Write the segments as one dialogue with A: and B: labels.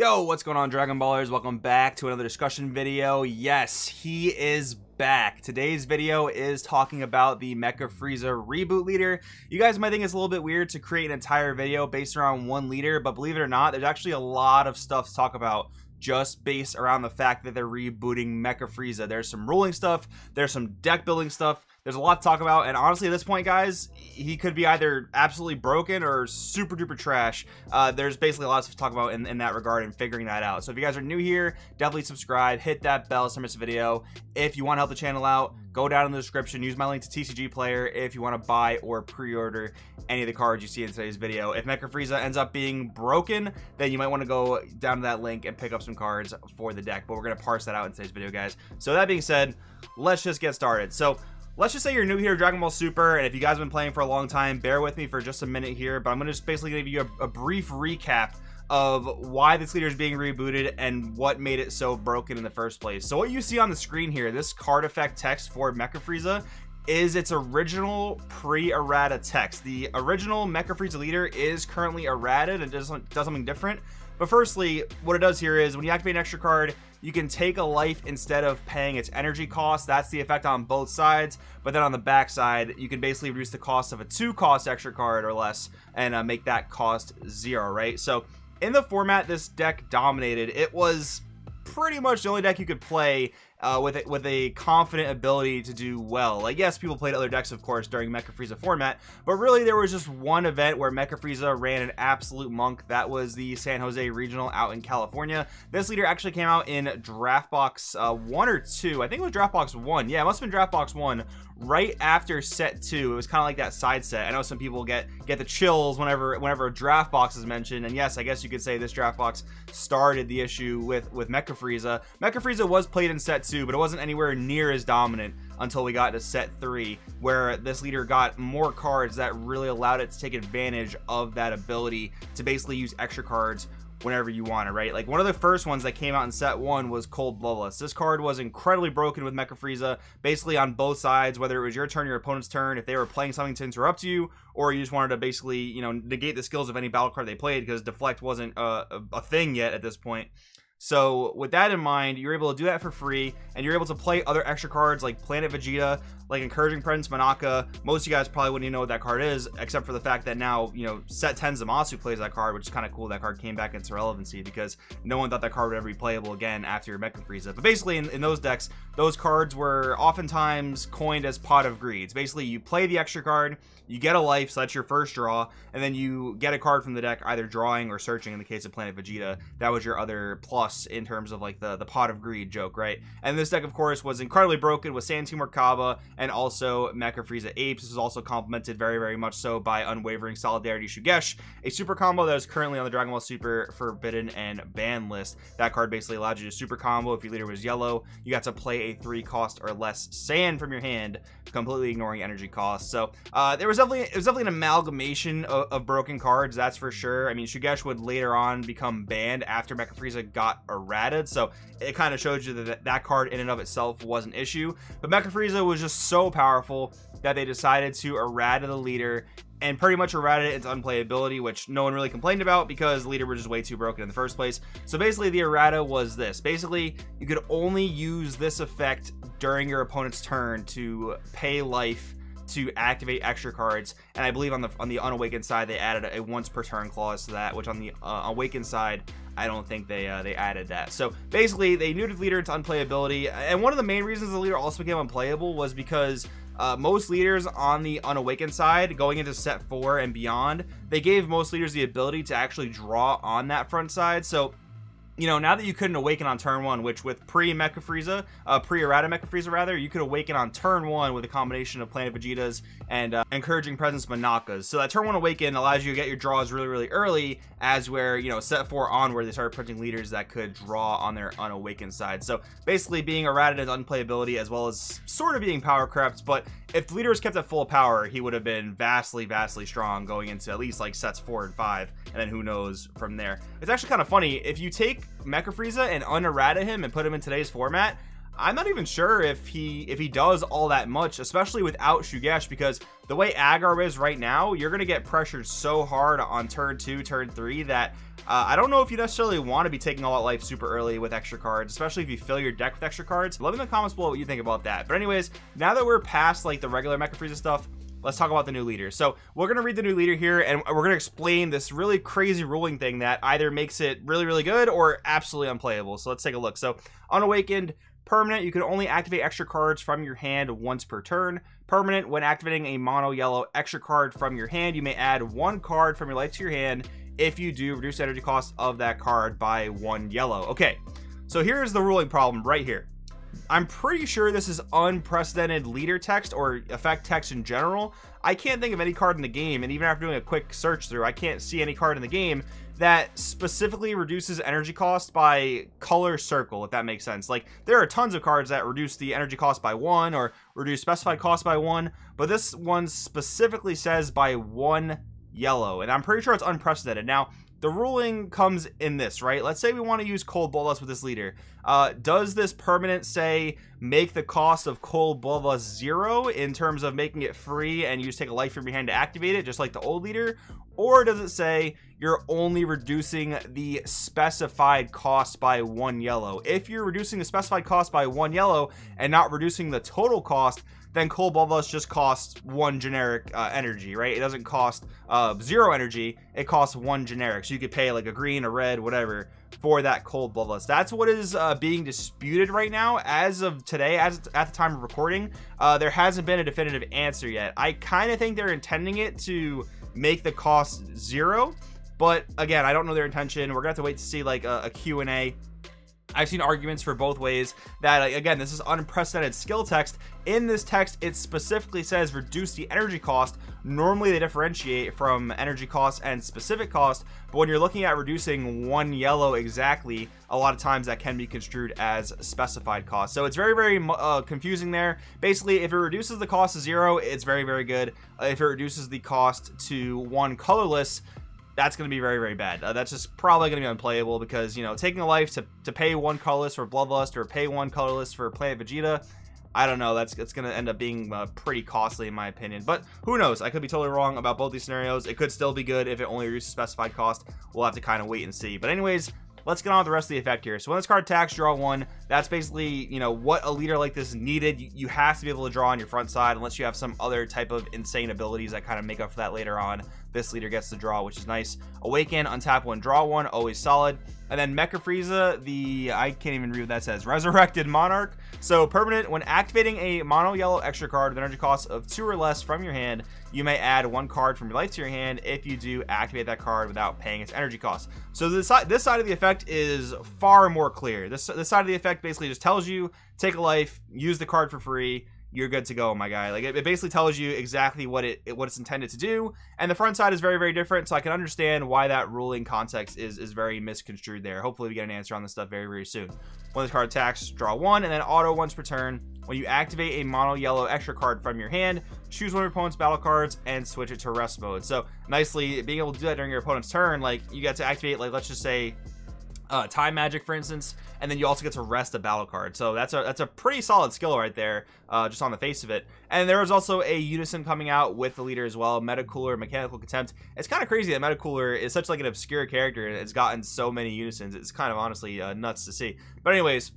A: Yo, what's going on Dragon Ballers? Welcome back to another discussion video. Yes, he is back. Today's video is talking about the Mecha Frieza reboot leader. You guys might think it's a little bit weird to create an entire video based around one leader, but believe it or not, there's actually a lot of stuff to talk about just based around the fact that they're rebooting Mecha Frieza. There's some ruling stuff, there's some deck building stuff, there's a lot to talk about, and honestly, at this point, guys, he could be either absolutely broken or super duper trash. Uh, there's basically a lot to talk about in, in, that regard and figuring that out. So if you guys are new here, definitely subscribe, hit that bell to miss a video. If you want to help the channel out, go down in the description, use my link to TCG Player if you want to buy or pre-order any of the cards you see in today's video. If Mecha Frieza ends up being broken, then you might want to go down to that link and pick up some cards for the deck, but we're going to parse that out in today's video, guys. So that being said, let's just get started. So let's just say you're new here Dragon Ball Super, and if you guys have been playing for a long time, bear with me for just a minute here, but I'm going to just basically give you a, a brief recap of why this leader is being rebooted and what made it so broken in the first place. So what you see on the screen here, this card effect text for Mecha Frieza is its original pre-errata text. The original Mecha Frieza leader is currently errated and does, does something different. But firstly, what it does here is when you activate an extra card, you can take a life instead of paying its energy cost. That's the effect on both sides. But then on the back side, you can basically reduce the cost of a two cost extra card or less and uh, make that cost zero, right? So in the format this deck dominated, it was pretty much the only deck you could play uh, with a, with a confident ability to do well. Like yes, people played other decks, of course, during Mecha Frieza format, but really there was just one event where Mecha Frieza ran an absolute monk. That was the San Jose Regional out in California. This leader actually came out in Draft Box uh, one or two. I think it was Draft Box one. Yeah, it must have been Draft Box one. Right after set two, it was kind of like that side set. I know some people get get the chills whenever whenever a draft box is mentioned, and yes, I guess you could say this draft box started the issue with with Mecha Frieza. Mecha Frieza was played in set but it wasn't anywhere near as dominant until we got to set three, where this leader got more cards that really allowed it to take advantage of that ability to basically use extra cards whenever you want it, right? Like one of the first ones that came out in set one was Cold Bloodlust. This card was incredibly broken with Mecha Frieza, basically on both sides, whether it was your turn, your opponent's turn, if they were playing something to interrupt you, or you just wanted to basically, you know, negate the skills of any battle card they played because Deflect wasn't uh, a, a thing yet at this point. So with that in mind, you're able to do that for free, and you're able to play other extra cards like Planet Vegeta, like Encouraging Presence Monaka. Most of you guys probably wouldn't even know what that card is, except for the fact that now, you know, Set 10 Zamasu plays that card, which is kind of cool. That card came back into relevancy because no one thought that card would ever be playable again after Mecha Frieza. But basically, in, in those decks, those cards were oftentimes coined as Pot of Greeds. Basically, you play the extra card, you get a life, so that's your first draw, and then you get a card from the deck, either drawing or searching in the case of Planet Vegeta. That was your other plus in terms of like the, the Pot of Greed joke, right? And this deck, of course, was incredibly broken with Sand Team Cabba and also Mecha Frieza Apes. This is also complemented very, very much so by Unwavering Solidarity Shugesh, a super combo that is currently on the Dragon Ball Super Forbidden and Ban list. That card basically allowed you to super combo if your leader was yellow. You got to play a three cost or less sand from your hand, completely ignoring energy costs. So uh, there was definitely it was definitely an amalgamation of, of, broken cards, that's for sure. I mean, Shugesh would later on become banned after Mecha Frieza got errated, so it kind of showed you that that card in and of itself was an issue. But Mecha Frieza was just so powerful that they decided to errata the leader and pretty much errated its unplayability, which no one really complained about because the leader was just way too broken in the first place. So basically, the errata was this. Basically, you could only use this effect during your opponent's turn to pay life to activate extra cards and i believe on the on the unawakened side they added a, once per turn clause to that which on the uh, awakened side i don't think they uh, they added that. So basically they neutered leader into unplayability and one of the main reasons the leader also became unplayable was because uh, most leaders on the unawakened side going into set four and beyond they gave most leaders the ability to actually draw on that front side. So you know, now that you couldn't awaken on turn one, which with pre Mecha Frieza, uh, pre Errata Mecha Frieza rather, you could awaken on turn one with a combination of Planet Vegetas and uh, Encouraging Presence Monakas. So that turn one awaken allows you to get your draws really, really early, as where you know set four onward they started printing leaders that could draw on their unawakened side. So basically, being errated as unplayability as well as sort of being power crept, but if the leader was kept at full power, he would have been vastly, vastly strong going into at least like sets four and five, and then who knows from there. It's actually kind of funny if you take Mecha Frieza and unerrata him and put him in today's format. I'm not even sure if he if he does all that much, especially without Shugesh, because the way aggro is right now, you're gonna get pressured so hard on turn two, turn three that uh, I don't know if you necessarily want to be taking all that life super early with extra cards, especially if you fill your deck with extra cards. Let me know in the comments below what you think about that. But anyways, now that we're past like the regular Mecha Frieza stuff, let's talk about the new leader. So we're going to read the new leader here and we're going to explain this really crazy ruling thing that either makes it really, really good or absolutely unplayable. So let's take a look. So Unawakened, permanent, you can only activate extra cards from your hand once per turn. Permanent, when activating a mono yellow extra card from your hand, you may add one card from your life to your hand. If you do, reduce energy cost of that card by one yellow. Okay, so here's the ruling problem right here. I'm pretty sure this is unprecedented leader text or effect text in general. I can't think of any card in the game, and even after doing a quick search through, I can't see any card in the game that specifically reduces energy cost by color circle, if that makes sense. Like, there are tons of cards that reduce the energy cost by one or reduce specified cost by one, but this one specifically says by one yellow, and I'm pretty sure it's unprecedented. Now, the ruling comes in this, right? Let's say we want to use Cold Bloodlust with this leader. Uh, does this permanent say make the cost of Cold Bloodlust zero in terms of making it free and you just take a life from your hand to activate it, just like the old leader? Or does it say you're only reducing the specified cost by one yellow? If you're reducing the specified cost by one yellow and not reducing the total cost, then Cold Bloodlust just costs one generic uh, energy, right? It doesn't cost uh, zero energy. It costs one generic. So you could pay like a green, a red, whatever for that Cold Bloodlust. That's what is uh, being disputed right now. As of today, as at the time of recording, uh, there hasn't been a definitive answer yet. I kind of think they're intending it to make the cost zero. But again, I don't know their intention. We're gonna have to wait to see like a, a Q&A I've seen arguments for both ways that again this is unprecedented skill text. In this text it specifically says reduce the energy cost. Normally they differentiate from energy cost and specific cost but when you're looking at reducing one yellow exactly a lot of times that can be construed as specified cost. So it's very very uh, confusing there. Basically if it reduces the cost to zero it's very very good. If it reduces the cost to one colorless that's going to be very, very bad. Uh, that's just probably going to be unplayable because, you know, taking a life to, to pay one colorless for Bloodlust or pay one colorless for Planet Vegeta, I don't know. That's it's going to end up being uh, pretty costly in my opinion. But who knows? I could be totally wrong about both these scenarios. It could still be good if it only reduces specified cost. We'll have to kind of wait and see. But anyways, let's get on with the rest of the effect here. So when this card attacks, draw one. That's basically, you know, what a leader like this needed. You, you have to be able to draw on your front side unless you have some other type of insane abilities that kind of make up for that later on. This leader gets to draw, which is nice. Awaken, untap one, draw one, always solid. And then Mecha Frieza, the, I can't even read what that says, Resurrected Monarch. So permanent, when activating a mono yellow extra card with energy cost of two or less from your hand, you may add one card from your life to your hand. If you do, activate that card without paying its energy cost. So this side, this side of the effect is far more clear. This, this side of the effect basically just tells you, take a life, use the card for free, you're good to go, my guy. Like it, it, basically tells you exactly what it what it's intended to do, and the front side is very very different. So I can understand why that ruling context is is very misconstrued there. Hopefully we get an answer on this stuff very very soon. When this card attacks, draw one, and then auto once per turn. When you activate a mono yellow extra card from your hand, choose one of your opponent's battle cards and switch it to rest mode. So nicely being able to do that during your opponent's turn, like you get to activate like let's just say uh, time magic for instance and then you also get to rest a battle card. So that's a that's a pretty solid skill right there uh, just on the face of it. And there is also a unison coming out with the leader as well metacooler mechanical contempt. It's kind of crazy that metacooler is such like an obscure character and it's gotten so many unisons. It's kind of honestly uh, nuts to see. But anyways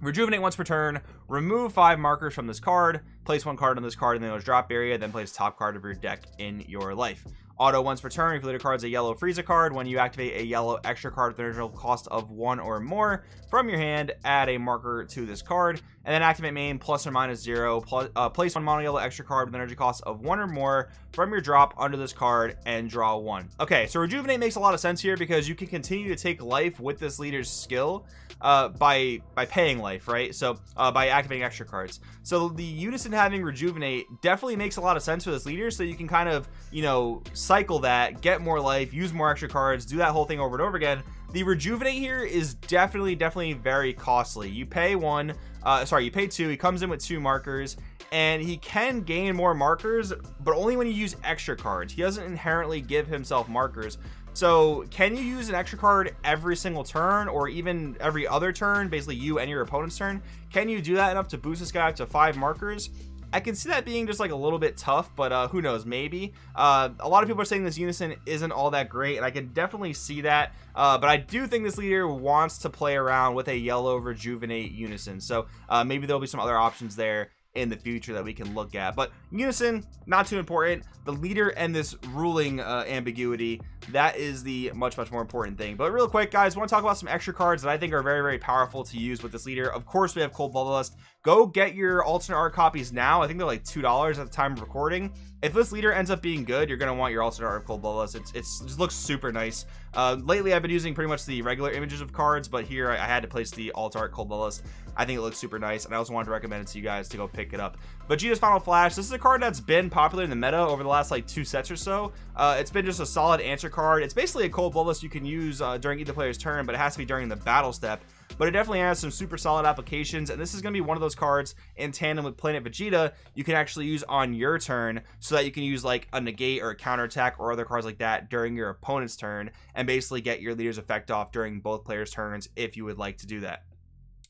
A: Rejuvenate once per turn, remove five markers from this card, place one card on this card in the drop area, then place top card of your deck in your life. Auto once per turn, if the leader card is a yellow Frieza card, when you activate a yellow extra card with an original cost of one or more from your hand, add a marker to this card, and then activate main plus or minus zero. Plus, uh, place one mono yellow extra card with an energy cost of one or more from your drop under this card and draw one. Okay, so Rejuvenate makes a lot of sense here because you can continue to take life with this leader's skill uh, by by paying life, right? So uh, by activating extra cards. So the Unison having Rejuvenate definitely makes a lot of sense for this leader, so you can kind of, you know, cycle that, get more life, use more extra cards, do that whole thing over and over again. the rejuvenate here is definitely definitely very costly. You pay one uh sorry you pay two he comes in with two markers and he can gain more markers but only when you use extra cards. He doesn't inherently give himself markers. So can you use an extra card every single turn or even every other turn basically you and your opponent's turn? Can you do that enough to boost this guy up to five markers I can see that being just like a little bit tough, but uh, who knows, maybe. Uh, a lot of people are saying this unison isn't all that great, and I can definitely see that. Uh, but I do think this leader wants to play around with a yellow rejuvenate unison, so uh, maybe there'll be some other options there in the future that we can look at. But unison not too important. The leader and this ruling uh, ambiguity that is the much much more important thing. But real quick guys want to talk about some extra cards that i think are very very powerful to use with this leader. Of course we have cold bloodlust. Go get your alternate art copies now. I think they're like two dollars at the time of recording. If this leader ends up being good you're going to want your alternate art of cold bloodlust. It's, it's it just looks super nice uh, lately i've been using pretty much the regular images of cards but here i, I had to place the alt art cold bloodlust i think it looks super nice and i also wanted to recommend it to you guys to go pick it up. Vegeta's final flash this is a card that's been popular in the meta over the last like two sets or so. Uh, it's been just a solid answer card. It's basically a cold bloodlust you can use uh, during either player's turn but it has to be during the battle step but it definitely has some super solid applications and this is going to be one of those cards in tandem with planet vegeta you can actually use on your turn so that you can use like a negate or a counterattack or other cards like that during your opponent's turn and basically get your leader's effect off during both players turns if you would like to do that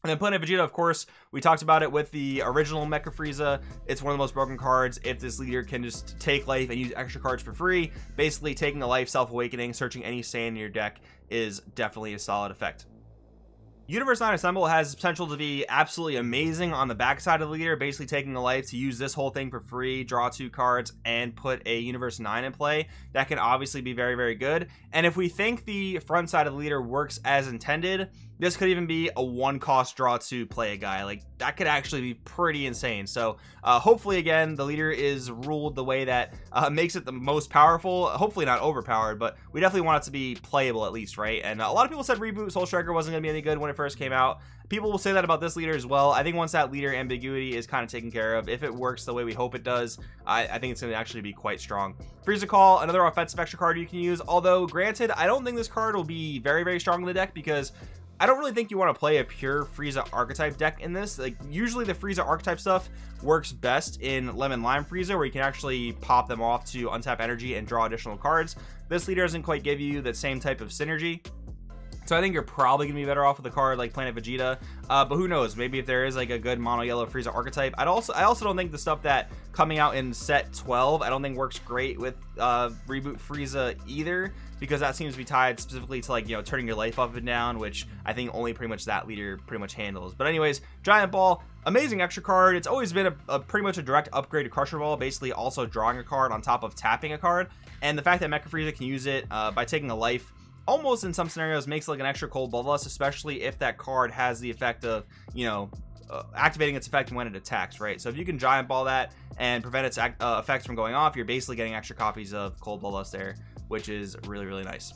A: and then Planet Vegeta, of course, we talked about it with the original Mecha Frieza. It's one of the most broken cards. If this leader can just take life and use extra cards for free, basically taking a life, self-awakening, searching any sand in your deck is definitely a solid effect. Universe 9 Assemble has potential to be absolutely amazing on the backside of the leader, basically taking a life to use this whole thing for free, draw two cards, and put a Universe 9 in play. That can obviously be very, very good. And if we think the front side of the leader works as intended, this could even be a one cost draw to play a guy. Like that could actually be pretty insane. So uh, hopefully again the leader is ruled the way that uh, makes it the most powerful. Hopefully not overpowered but we definitely want it to be playable at least right? And a lot of people said reboot soul striker wasn't gonna be any good when it first came out. People will say that about this leader as well. I think once that leader ambiguity is kind of taken care of if it works the way we hope it does i, I think it's going to actually be quite strong. Frieza call another offensive extra card you can use. Although granted i don't think this card will be very very strong in the deck because I don't really think you want to play a pure Frieza archetype deck in this. Like usually the Frieza archetype stuff works best in Lemon Lime Frieza where you can actually pop them off to untap energy and draw additional cards. This leader doesn't quite give you that same type of synergy. So I think you're probably gonna be better off with a card like Planet Vegeta. Uh, but who knows? Maybe if there is like a good mono yellow Frieza archetype. I'd also I also don't think the stuff that coming out in set 12 I don't think works great with uh, reboot Frieza either because that seems to be tied specifically to like you know turning your life up and down which i think only pretty much that leader pretty much handles. But anyways giant ball amazing extra card. It's always been a, a, pretty much a direct upgrade to crusher ball basically also drawing a card on top of tapping a card. And the fact that mecha frieza can use it uh, by taking a life almost in some scenarios makes like an extra cold bloodlust especially if that card has the effect of you know uh, activating its effect when it attacks right? So if you can giant ball that and prevent its uh, effects from going off you're basically getting extra copies of cold bloodlust there which is really, really nice.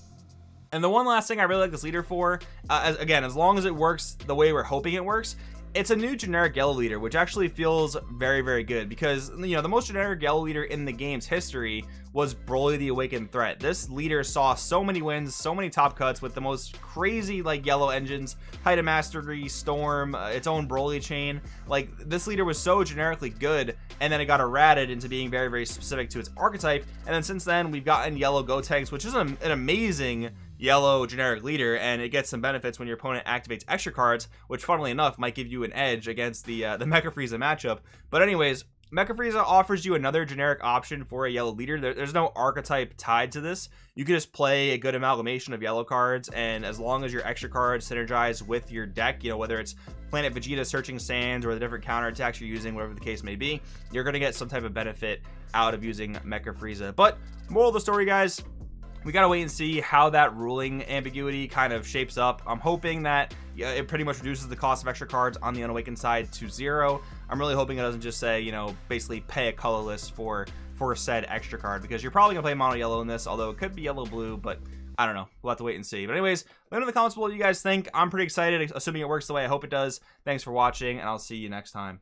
A: And the one last thing I really like this leader for, uh, as, again, as long as it works the way we're hoping it works, it's a new generic yellow leader which actually feels very very good because you know the most generic yellow leader in the game's history was Broly the Awakened Threat. This leader saw so many wins so many top cuts with the most crazy like yellow engines height of mastery storm uh, its own Broly chain. Like this leader was so generically good and then it got errated into being very very specific to its archetype. And then since then we've gotten yellow Gotenks which is an amazing yellow generic leader and it gets some benefits when your opponent activates extra cards which funnily enough might give you an edge against the uh, the Mecha Frieza matchup. But anyways Mecha Frieza offers you another generic option for a yellow leader. There, there's no archetype tied to this. You can just play a good amalgamation of yellow cards and as long as your extra cards synergize with your deck you know whether it's Planet Vegeta searching sands or the different counterattacks you're using whatever the case may be you're gonna get some type of benefit out of using Mecha Frieza. But moral of the story guys we gotta wait and see how that ruling ambiguity kind of shapes up. I'm hoping that it pretty much reduces the cost of extra cards on the unawakened side to zero. I'm really hoping it doesn't just say, you know, basically pay a colorless for for said extra card because you're probably gonna play mono yellow in this, although it could be yellow blue, but I don't know. We'll have to wait and see. But anyways, let me know in the comments below what you guys think. I'm pretty excited, assuming it works the way I hope it does. Thanks for watching, and I'll see you next time.